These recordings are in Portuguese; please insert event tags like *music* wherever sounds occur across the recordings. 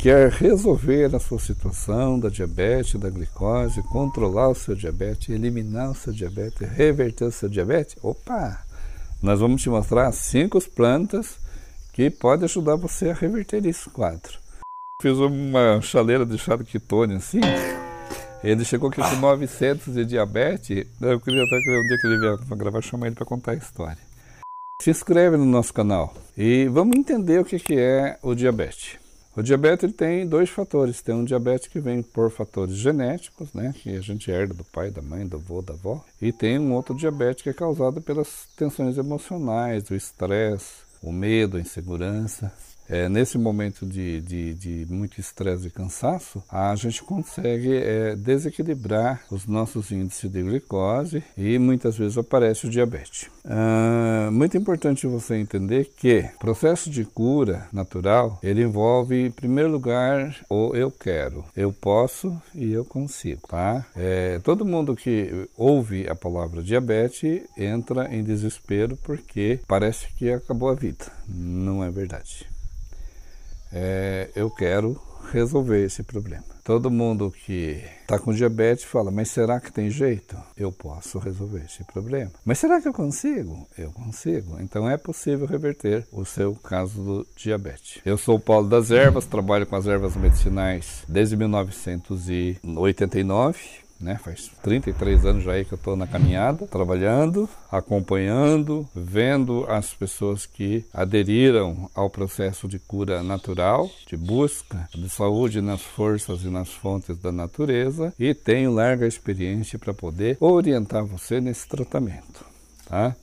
quer resolver a sua situação da diabetes, da glicose, controlar o seu diabetes, eliminar o seu diabetes, reverter o seu diabetes, opa! Nós vamos te mostrar cinco plantas que podem ajudar você a reverter esse quadro. Fiz uma chaleira de chá de ketone assim. Ele chegou aqui com 900 de diabetes. Eu queria até que o dia que ele vier para gravar, chamar ele para contar a história. Se inscreve no nosso canal e vamos entender o que é o diabetes. O diabetes ele tem dois fatores. Tem um diabetes que vem por fatores genéticos, né, que a gente herda do pai, da mãe, do avô, da avó. E tem um outro diabetes que é causado pelas tensões emocionais, o estresse, o medo, a insegurança é, nesse momento de, de, de muito estresse e cansaço, a gente consegue é, desequilibrar os nossos índices de glicose e muitas vezes aparece o diabetes. Ah, muito importante você entender que o processo de cura natural ele envolve, em primeiro lugar, o eu quero, eu posso e eu consigo, tá? É, todo mundo que ouve a palavra diabetes entra em desespero porque parece que acabou a vida. Não é verdade é, eu quero resolver esse problema. Todo mundo que está com diabetes fala, mas será que tem jeito? Eu posso resolver esse problema. Mas será que eu consigo? Eu consigo. Então é possível reverter o seu caso do diabetes. Eu sou o Paulo das Ervas, trabalho com as ervas medicinais desde 1989 né? Faz 33 anos já aí que eu estou na caminhada, trabalhando, acompanhando, vendo as pessoas que aderiram ao processo de cura natural, de busca de saúde nas forças e nas fontes da natureza e tenho larga experiência para poder orientar você nesse tratamento, tá?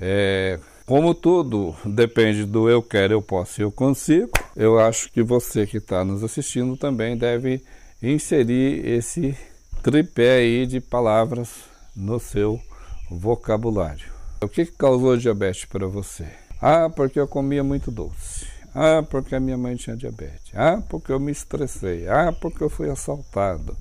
É, como tudo depende do eu quero, eu posso e eu consigo, eu acho que você que está nos assistindo também deve inserir esse tripé aí de palavras no seu vocabulário. O que causou diabetes para você? Ah, porque eu comia muito doce. Ah, porque a minha mãe tinha diabetes. Ah, porque eu me estressei. Ah, porque eu fui assaltado.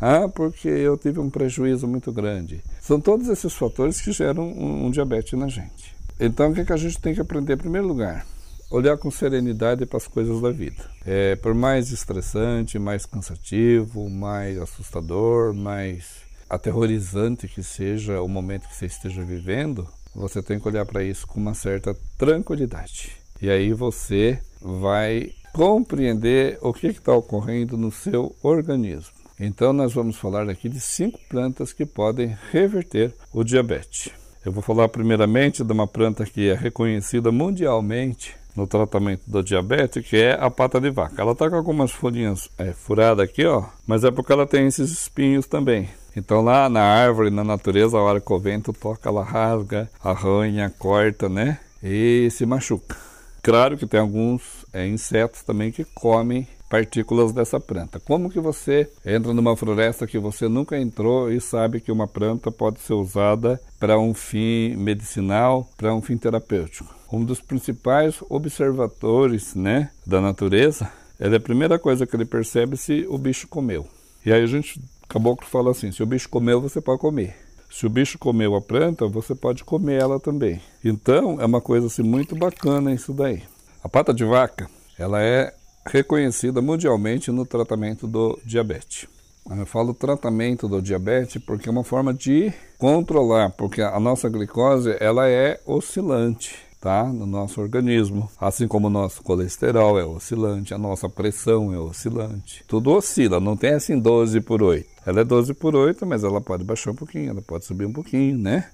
Ah, porque eu tive um prejuízo muito grande. São todos esses fatores que geram um, um diabetes na gente. Então, o que, que a gente tem que aprender em primeiro lugar? Olhar com serenidade para as coisas da vida. É, por mais estressante, mais cansativo, mais assustador, mais aterrorizante que seja o momento que você esteja vivendo, você tem que olhar para isso com uma certa tranquilidade. E aí você vai compreender o que está ocorrendo no seu organismo. Então, nós vamos falar aqui de cinco plantas que podem reverter o diabetes. Eu vou falar primeiramente de uma planta que é reconhecida mundialmente no tratamento do diabetes, que é a pata de vaca. Ela está com algumas folhinhas é, furadas aqui, ó, mas é porque ela tem esses espinhos também. Então lá na árvore, na natureza, a hora que o vento toca, ela rasga, arranha, corta, né? E se machuca. Claro que tem alguns é, insetos também que comem partículas dessa planta. Como que você entra numa floresta que você nunca entrou e sabe que uma planta pode ser usada para um fim medicinal, para um fim terapêutico? Um dos principais observadores, né, da natureza, é a primeira coisa que ele percebe se o bicho comeu. E aí a gente caboclo fala assim: se o bicho comeu, você pode comer. Se o bicho comeu a planta, você pode comer ela também. Então, é uma coisa assim, muito bacana isso daí. A pata de vaca, ela é reconhecida mundialmente no tratamento do diabetes. Eu falo tratamento do diabetes porque é uma forma de controlar, porque a nossa glicose ela é oscilante, tá? No nosso organismo, assim como o nosso colesterol é oscilante, a nossa pressão é oscilante. Tudo oscila, não tem assim 12 por 8. Ela é 12 por 8, mas ela pode baixar um pouquinho, ela pode subir um pouquinho, né?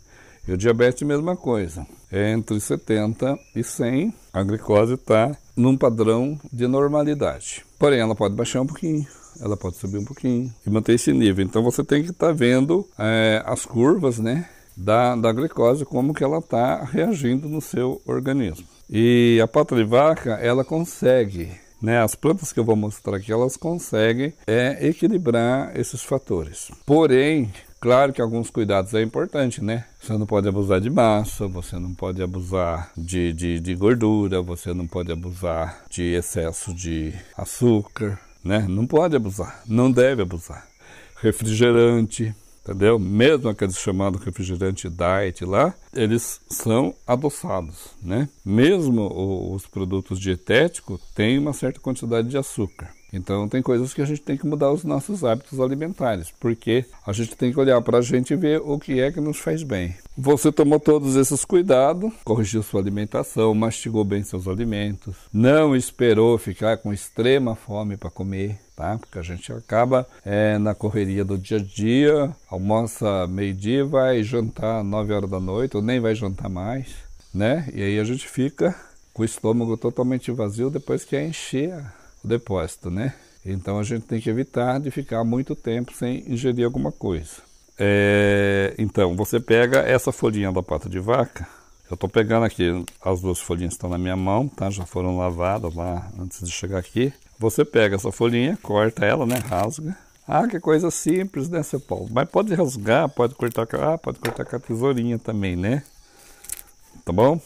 E o diabetes, mesma coisa. É entre 70 e 100, a glicose está num padrão de normalidade. Porém, ela pode baixar um pouquinho, ela pode subir um pouquinho e manter esse nível. Então, você tem que estar tá vendo é, as curvas, né? Da, da glicose, como que ela está reagindo no seu organismo. E a pata de vaca, ela consegue né, as plantas que eu vou mostrar aqui, elas conseguem é, equilibrar esses fatores. Porém, Claro que alguns cuidados é importante, né? Você não pode abusar de massa, você não pode abusar de, de, de gordura, você não pode abusar de excesso de açúcar, né? Não pode abusar, não deve abusar. Refrigerante, entendeu? Mesmo aqueles chamados refrigerante diet lá, eles são adoçados, né? Mesmo os produtos dietéticos têm uma certa quantidade de açúcar. Então tem coisas que a gente tem que mudar os nossos hábitos alimentares, porque a gente tem que olhar para a gente e ver o que é que nos faz bem. Você tomou todos esses cuidados, corrigiu sua alimentação, mastigou bem seus alimentos, não esperou ficar com extrema fome para comer, tá? Porque a gente acaba é, na correria do dia a dia, almoça meio-dia, vai jantar 9 horas da noite, ou nem vai jantar mais, né? E aí a gente fica com o estômago totalmente vazio depois que é encher depósito, né? Então a gente tem que evitar de ficar muito tempo sem ingerir alguma coisa. É, então, você pega essa folhinha da pata de vaca. Eu estou pegando aqui, as duas folhinhas estão na minha mão, tá? Já foram lavadas lá antes de chegar aqui. Você pega essa folhinha, corta ela, né? Rasga. Ah, que coisa simples, né, seu Paulo? Mas pode rasgar, pode cortar, ah, pode cortar com a tesourinha também, né? Tá bom?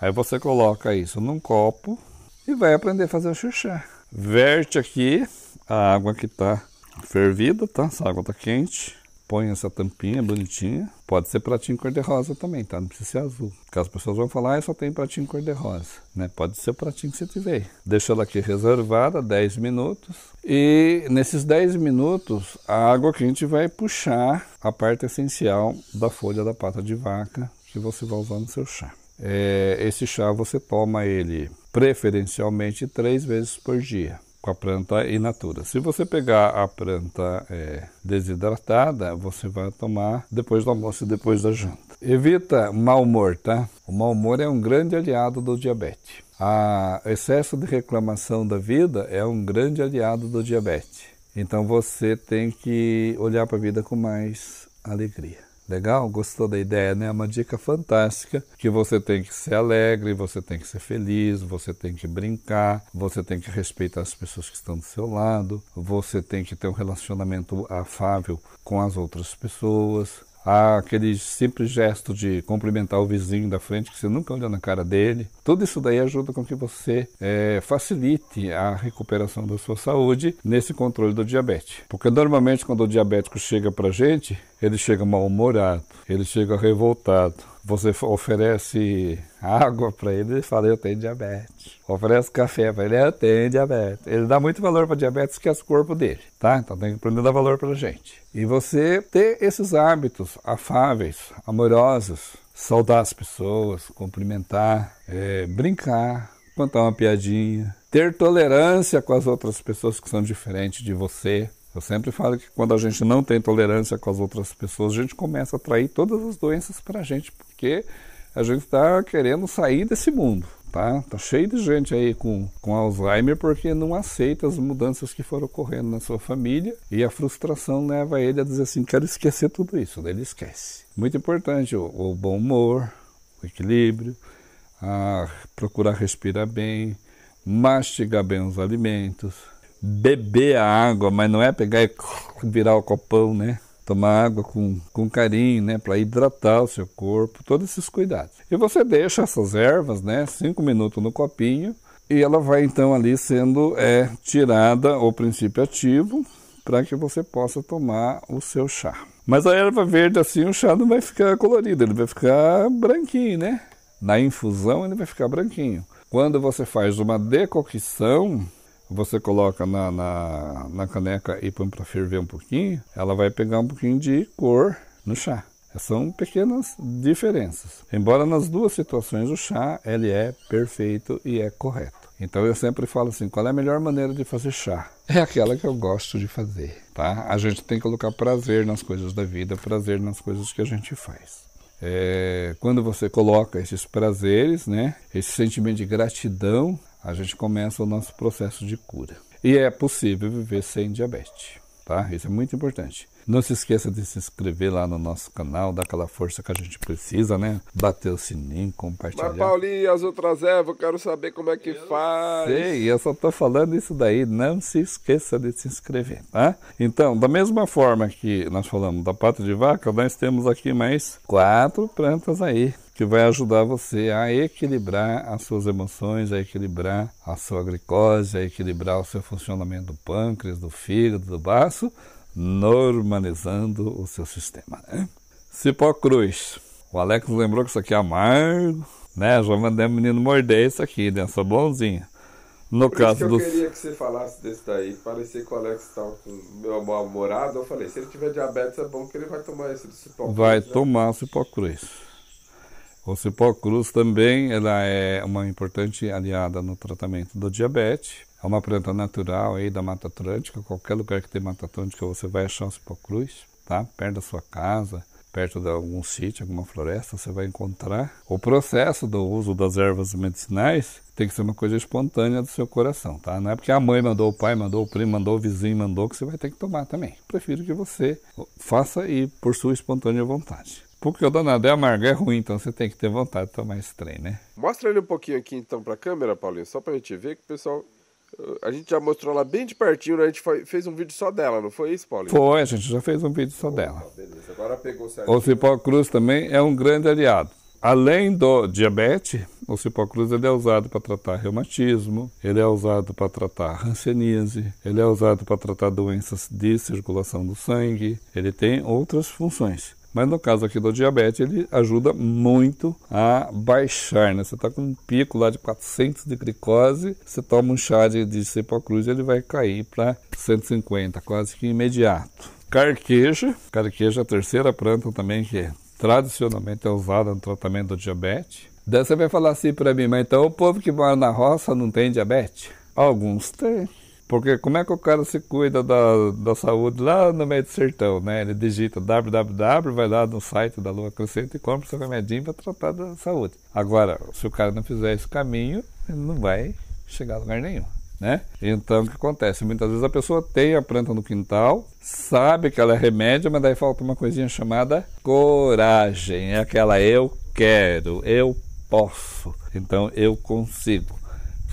Aí você coloca isso num copo e vai aprender a fazer o chuchá. Verte aqui a água que está fervida, tá? Essa água está quente. Põe essa tampinha bonitinha. Pode ser pratinho cor-de-rosa também, tá? Não precisa ser azul. Porque as pessoas vão falar, ah, só tem pratinho cor-de-rosa. Né? Pode ser o pratinho que você tiver. Deixa ela aqui reservada 10 minutos. E nesses 10 minutos, a água quente vai puxar a parte essencial da folha da pata de vaca que você vai usar no seu chá. É, esse chá você toma ele preferencialmente três vezes por dia com a planta in natura. Se você pegar a planta é, desidratada, você vai tomar depois do almoço e depois da janta. Evita mau humor, tá? O mau humor é um grande aliado do diabetes. A excesso de reclamação da vida é um grande aliado do diabetes. Então você tem que olhar para a vida com mais alegria. Legal? Gostou da ideia, né? É uma dica fantástica que você tem que ser alegre, você tem que ser feliz, você tem que brincar, você tem que respeitar as pessoas que estão do seu lado, você tem que ter um relacionamento afável com as outras pessoas, aquele simples gesto de cumprimentar o vizinho da frente, que você nunca olhou na cara dele. Tudo isso daí ajuda com que você é, facilite a recuperação da sua saúde nesse controle do diabetes. Porque normalmente quando o diabético chega para gente, ele chega mal-humorado, ele chega revoltado. Você oferece água para ele, ele fala: Eu tenho diabetes. Oferece café para ele: Eu tenho diabetes. Ele dá muito valor para diabetes, que é o corpo dele, tá? Então tem que aprender a dar valor para gente. E você ter esses hábitos afáveis, amorosos, saudar as pessoas, cumprimentar, é, brincar, contar uma piadinha, ter tolerância com as outras pessoas que são diferentes de você, eu sempre falo que quando a gente não tem tolerância com as outras pessoas, a gente começa a atrair todas as doenças para a gente, porque a gente está querendo sair desse mundo. Tá? tá cheio de gente aí com, com Alzheimer porque não aceita as mudanças que foram ocorrendo na sua família e a frustração leva ele a dizer assim: quero esquecer tudo isso. Daí ele esquece. Muito importante o, o bom humor, o equilíbrio, a procurar respirar bem, mastigar bem os alimentos, beber a água, mas não é pegar e virar o copão, né? Tomar água com, com carinho, né? Para hidratar o seu corpo, todos esses cuidados. E você deixa essas ervas, né? Cinco minutos no copinho e ela vai então ali sendo é, tirada o princípio ativo para que você possa tomar o seu chá. Mas a erva verde assim, o chá não vai ficar colorido, ele vai ficar branquinho, né? Na infusão ele vai ficar branquinho. Quando você faz uma decocção, você coloca na, na, na caneca e põe para ferver um pouquinho, ela vai pegar um pouquinho de cor no chá. São pequenas diferenças. Embora nas duas situações o chá ele é perfeito e é correto. Então eu sempre falo assim, qual é a melhor maneira de fazer chá? É aquela que eu gosto de fazer, tá? A gente tem que colocar prazer nas coisas da vida, prazer nas coisas que a gente faz. É, quando você coloca esses prazeres, né, esse sentimento de gratidão a gente começa o nosso processo de cura. E é possível viver sem diabetes, tá? Isso é muito importante. Não se esqueça de se inscrever lá no nosso canal, dar aquela força que a gente precisa, né? Bater o sininho, compartilhar. Mas Paulinho, as outras ervas, eu quero saber como é que eu faz. Sei, eu só tô falando isso daí. Não se esqueça de se inscrever, tá? Então, da mesma forma que nós falamos da pata de vaca, nós temos aqui mais quatro plantas aí que vai ajudar você a equilibrar as suas emoções, a equilibrar a sua glicose, a equilibrar o seu funcionamento do pâncreas, do fígado, do baço, normalizando o seu sistema. Né? Cipó Cruz. O Alex lembrou que isso aqui é amargo, né? Já mandei o menino morder isso aqui, né? Sou bonzinho. No Por caso do. Eu queria que você falasse desse daí. Parecia que o Alex estava com meu namorado. Eu falei: se ele tiver diabetes, é bom que ele vai tomar esse cipó cruz. Vai né? tomar o cipó cruz. O cipó cruz também ela é uma importante aliada no tratamento do diabetes. É uma planta natural aí da Mata Atlântica. Qualquer lugar que tem Mata Atlântica você vai achar o cipó cruz, tá? Perto da sua casa perto de algum sítio, alguma floresta, você vai encontrar. O processo do uso das ervas medicinais tem que ser uma coisa espontânea do seu coração, tá? Não é porque a mãe mandou, o pai mandou, o primo mandou, o vizinho mandou que você vai ter que tomar também. Prefiro que você faça e por sua espontânea vontade. Porque o danado é amargo, é ruim, então você tem que ter vontade de tomar esse trem, né? Mostra ele um pouquinho aqui então pra câmera, Paulinho, só pra gente ver que o pessoal a gente já mostrou ela bem de pertinho, né? A gente fez um vídeo só dela, não foi isso, Paulinho? Foi, a gente já fez um vídeo só Opa, dela. Beleza, agora pegou. O cipó cruz também é um grande aliado. Além do diabetes, o cipó cruz ele é usado para tratar reumatismo, ele é usado para tratar hanseníase, ele é usado para tratar doenças de circulação do sangue, ele tem outras funções. Mas no caso aqui do diabetes, ele ajuda muito a baixar, né? Você está com um pico lá de 400 de glicose, você toma um chá de, de cepocruz, ele vai cair para 150, quase que imediato. Carqueja, carqueja é a terceira planta também que tradicionalmente é usada no tratamento do diabetes. Daí você vai falar assim para mim, mas então o povo que mora na roça não tem diabetes? Alguns têm. Porque como é que o cara se cuida da, da saúde lá no meio do sertão, né? Ele digita www, vai lá no site da Lua Crescente e compra seu remedinho para tratar da saúde. Agora, se o cara não fizer esse caminho, ele não vai chegar a lugar nenhum. Né? Então o que acontece? Muitas vezes a pessoa tem a planta no quintal, sabe que ela é remédio, mas daí falta uma coisinha chamada coragem. É aquela eu quero, eu posso, então eu consigo.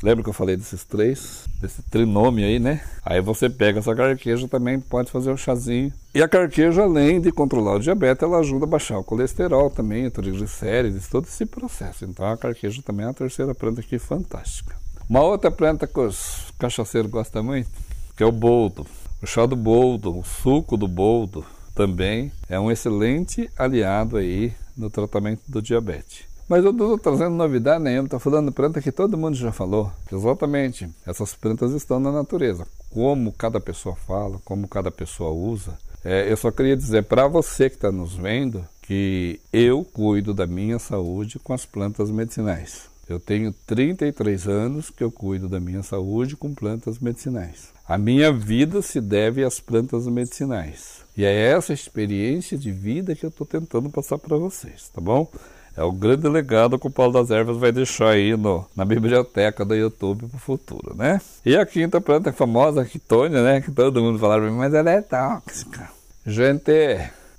Lembra que eu falei desses três? Desse trinômio aí, né? Aí você pega essa carqueja também, pode fazer o chazinho. E a carqueja, além de controlar o diabetes, ela ajuda a baixar o colesterol também, o triglicérides, todo esse processo. Então a carqueja também é a terceira planta aqui fantástica. Uma outra planta que os cachaceiros gostam muito, que é o boldo. O chá do boldo, o suco do boldo também é um excelente aliado aí no tratamento do diabetes. Mas eu não estou trazendo novidade nenhuma, estou falando de planta que todo mundo já falou. Exatamente. Essas plantas estão na natureza. Como cada pessoa fala, como cada pessoa usa. É, eu só queria dizer para você que está nos vendo que eu cuido da minha saúde com as plantas medicinais. Eu tenho 33 anos que eu cuido da minha saúde com plantas medicinais. A minha vida se deve às plantas medicinais. E é essa experiência de vida que eu estou tentando passar para vocês, tá bom? É o grande legado que o Paulo das Ervas vai deixar aí no, na biblioteca do YouTube para o futuro, né? E a quinta planta é famosa, quitônia, né? Que todo mundo fala pra mim, mas ela é tóxica. Gente,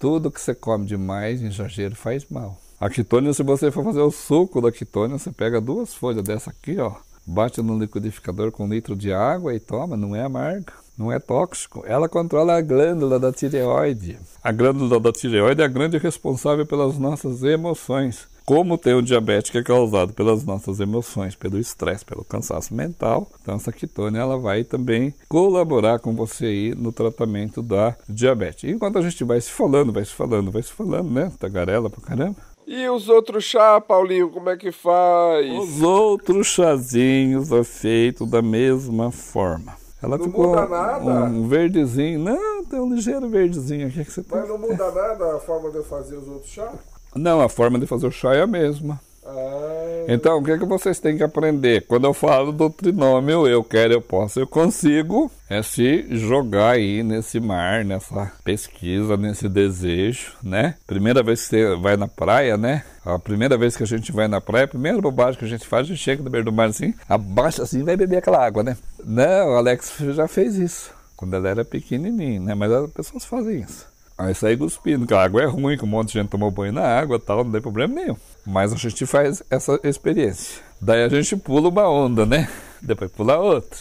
tudo que você come demais em exagero faz mal. A quitônia, se você for fazer o suco da quitônia, você pega duas folhas dessa aqui, ó, bate no liquidificador com um litro de água e toma, não é amarga não é tóxico. Ela controla a glândula da tireoide. A glândula da tireoide é a grande responsável pelas nossas emoções. Como tem o diabetes que é causado pelas nossas emoções, pelo estresse, pelo cansaço mental, então essa quitônia ela vai também colaborar com você aí no tratamento da diabetes. Enquanto a gente vai se falando, vai se falando, vai se falando, né? Tagarela pra caramba. E os outros chá, Paulinho, como é que faz? Os outros chazinhos é feito da mesma forma. Ela não ficou muda nada. Um verdezinho. Não, tem um ligeiro verdezinho aqui que você Mas não muda nada a forma de fazer os outros chá? Não, a forma de fazer o chá é a mesma. Ah. Então, o que, é que vocês têm que aprender? Quando eu falo do trinômio, eu quero, eu posso, eu consigo, é se jogar aí nesse mar, nessa pesquisa, nesse desejo, né? Primeira vez que você vai na praia, né? A primeira vez que a gente vai na praia, a primeira bobagem que a gente faz, a gente chega no meio do mar assim, abaixa assim vai beber aquela água, né? Não, o Alex já fez isso, quando ela era pequenininho, né? Mas as pessoas fazem isso. Aí sai cuspindo, que a água é ruim, que um monte de gente tomou banho na água tal, não tem problema nenhum. Mas a gente faz essa experiência. Daí a gente pula uma onda, né? Depois pula outra.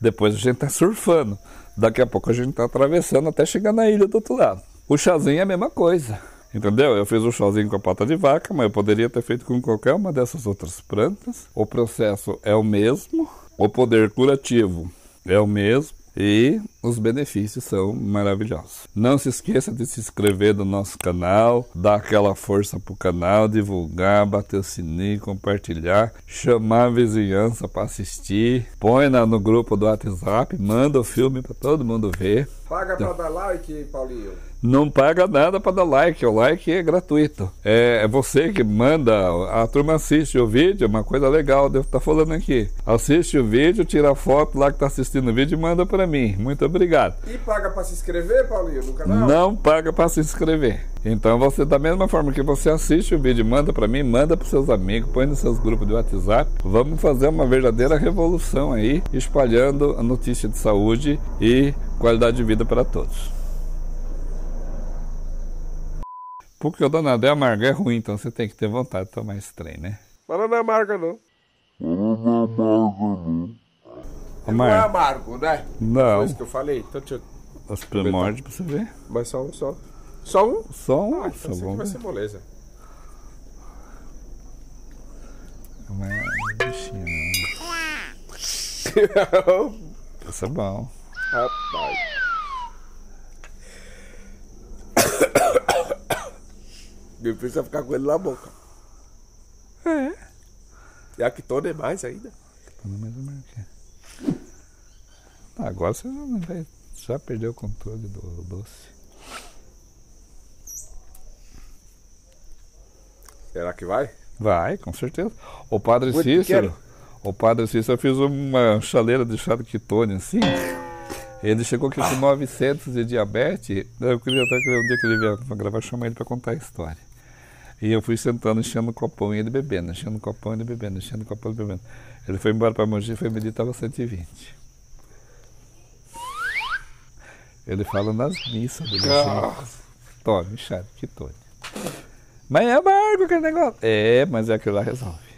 Depois a gente tá surfando. Daqui a pouco a gente tá atravessando até chegar na ilha do outro lado. O chazinho é a mesma coisa. Entendeu? Eu fiz o chazinho com a pata de vaca, mas eu poderia ter feito com qualquer uma dessas outras plantas. O processo é o mesmo, o poder curativo é o mesmo e os benefícios são maravilhosos. Não se esqueça de se inscrever no nosso canal, dar aquela força pro canal, divulgar, bater o sininho, compartilhar, chamar a vizinhança para assistir, põe no grupo do WhatsApp, manda o filme para todo mundo ver. Paga para dar like, Paulinho. Não paga nada para dar like, o like é gratuito. É, é, você que manda, a turma assiste o vídeo, é uma coisa legal, devo estar tá falando aqui. Assiste o vídeo, tira a foto lá que está assistindo o vídeo e manda para mim. Muito obrigado. E paga para se inscrever, Paulinho, no canal? Não paga para se inscrever. Então você, da mesma forma que você assiste o vídeo, manda para mim, manda para seus amigos, põe nos seus grupos de WhatsApp. Vamos fazer uma verdadeira revolução aí, espalhando a notícia de saúde e qualidade de vida para todos. Porque o danado é amargo, é ruim, então você tem que ter vontade de tomar esse trem, né? Mas não é amargo, não. Não é amargo, não. Não é amargo, né? Não. Foi isso que eu falei. Então, deixa eu... Os primórdios pra você ver. Mas só um, só. Só um? Só um. Ah, então só vai ser moleza. É uma bichinha. *laughs* Isso é bom. Rapaz. *coughs* Ele precisa ficar com ele na boca. É. E a Kitone é mais ainda. Kitone é mais amarga. Ah, agora você já, vai, já perdeu o controle do doce. Será que vai? Vai, com certeza. O padre Muito Cícero. Pequeno. O padre Cícero fez uma chaleira de chá de quitone assim. Ele chegou aqui com 900 de diabetes. Eu queria até que o dia que ele vier para gravar, chamar ele para contar a história. E eu fui sentando, enchendo o copão e ele bebendo, enchendo o copão e ele bebendo, enchendo o copão e ele bebendo. Ele foi embora para Mogi, foi medir, estava 120. Ele fala nas missas dele assim, tome, chá, que tome. Mas é amargo aquele negócio. É, mas é aquilo lá resolve.